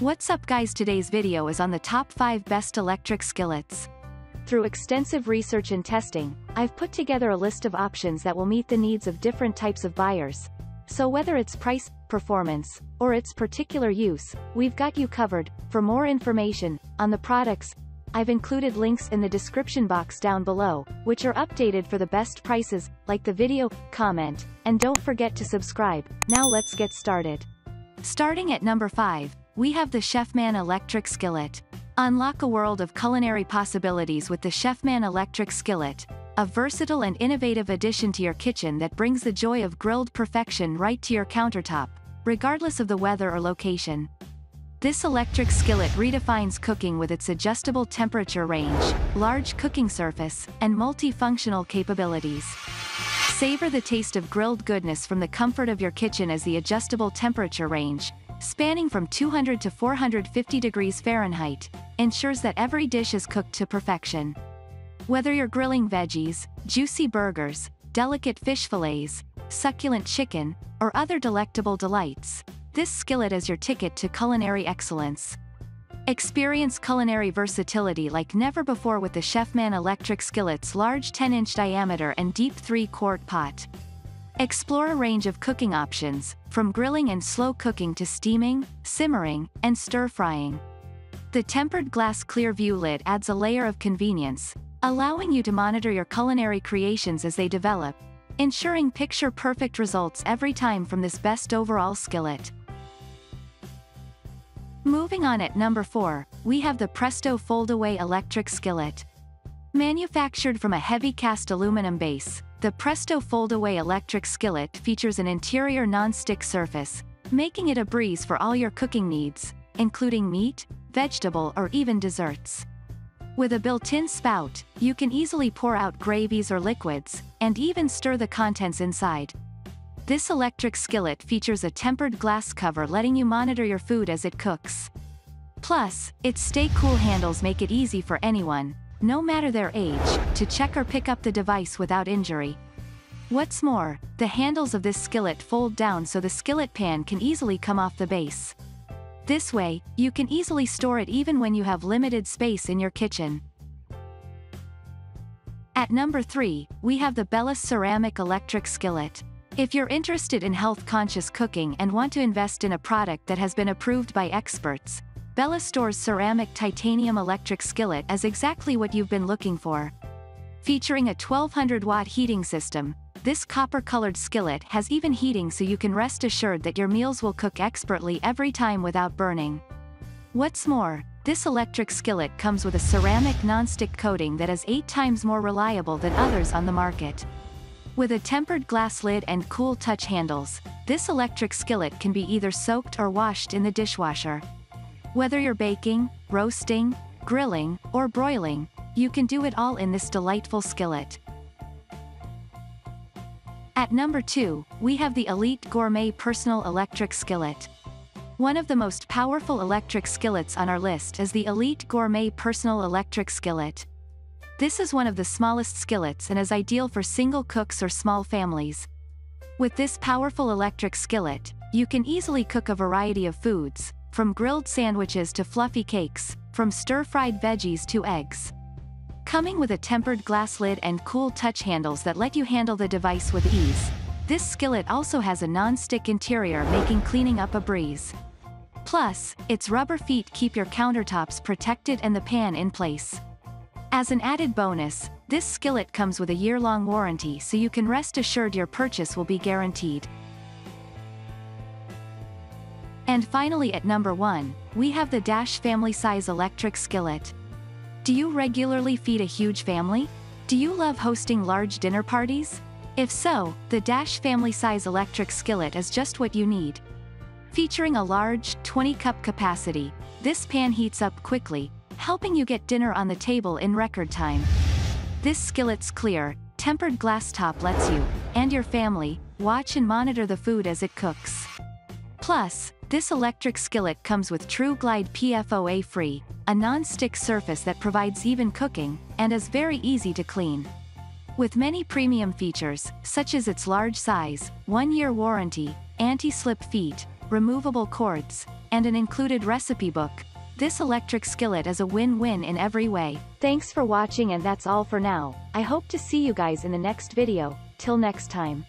What's up guys today's video is on the top 5 best electric skillets. Through extensive research and testing, I've put together a list of options that will meet the needs of different types of buyers. So whether it's price, performance, or its particular use, we've got you covered. For more information on the products, I've included links in the description box down below, which are updated for the best prices, like the video, comment, and don't forget to subscribe. Now let's get started. Starting at number 5, we have the Chefman Electric Skillet. Unlock a world of culinary possibilities with the Chefman Electric Skillet, a versatile and innovative addition to your kitchen that brings the joy of grilled perfection right to your countertop, regardless of the weather or location. This electric skillet redefines cooking with its adjustable temperature range, large cooking surface, and multifunctional capabilities. Savor the taste of grilled goodness from the comfort of your kitchen as the adjustable temperature range, spanning from 200 to 450 degrees Fahrenheit, ensures that every dish is cooked to perfection. Whether you're grilling veggies, juicy burgers, delicate fish fillets, succulent chicken, or other delectable delights, this skillet is your ticket to culinary excellence. Experience culinary versatility like never before with the Chefman electric skillet's large 10-inch diameter and deep 3-quart pot. Explore a range of cooking options, from grilling and slow cooking to steaming, simmering, and stir-frying. The tempered glass clear view lid adds a layer of convenience, allowing you to monitor your culinary creations as they develop, ensuring picture-perfect results every time from this best overall skillet. Moving on at number 4, we have the Presto Foldaway Electric Skillet. Manufactured from a heavy cast aluminum base, the Presto Foldaway electric skillet features an interior non-stick surface, making it a breeze for all your cooking needs, including meat, vegetable or even desserts. With a built-in spout, you can easily pour out gravies or liquids, and even stir the contents inside. This electric skillet features a tempered glass cover letting you monitor your food as it cooks. Plus, its stay-cool handles make it easy for anyone, no matter their age, to check or pick up the device without injury. What's more, the handles of this skillet fold down so the skillet pan can easily come off the base. This way, you can easily store it even when you have limited space in your kitchen. At number 3, we have the Bella Ceramic Electric Skillet. If you're interested in health-conscious cooking and want to invest in a product that has been approved by experts, Bella Store's ceramic titanium electric skillet is exactly what you've been looking for. Featuring a 1200 watt heating system, this copper-colored skillet has even heating so you can rest assured that your meals will cook expertly every time without burning. What's more, this electric skillet comes with a ceramic non-stick coating that is 8 times more reliable than others on the market. With a tempered glass lid and cool touch handles, this electric skillet can be either soaked or washed in the dishwasher. Whether you're baking, roasting, grilling, or broiling, you can do it all in this delightful skillet. At number 2, we have the Elite Gourmet Personal Electric Skillet. One of the most powerful electric skillets on our list is the Elite Gourmet Personal Electric Skillet. This is one of the smallest skillets and is ideal for single cooks or small families. With this powerful electric skillet, you can easily cook a variety of foods, from grilled sandwiches to fluffy cakes, from stir-fried veggies to eggs. Coming with a tempered glass lid and cool touch handles that let you handle the device with ease, this skillet also has a non-stick interior making cleaning up a breeze. Plus, its rubber feet keep your countertops protected and the pan in place. As an added bonus, this skillet comes with a year-long warranty so you can rest assured your purchase will be guaranteed. And finally at number 1, we have the Dash Family Size Electric Skillet. Do you regularly feed a huge family? Do you love hosting large dinner parties? If so, the Dash Family Size Electric Skillet is just what you need. Featuring a large, 20-cup capacity, this pan heats up quickly, helping you get dinner on the table in record time. This skillet's clear, tempered glass top lets you, and your family, watch and monitor the food as it cooks. Plus, this electric skillet comes with True Glide PFOA-free, a non-stick surface that provides even cooking, and is very easy to clean. With many premium features, such as its large size, one-year warranty, anti-slip feet, removable cords, and an included recipe book. This electric skillet is a win-win in every way. Thanks for watching and that's all for now. I hope to see you guys in the next video. Till next time.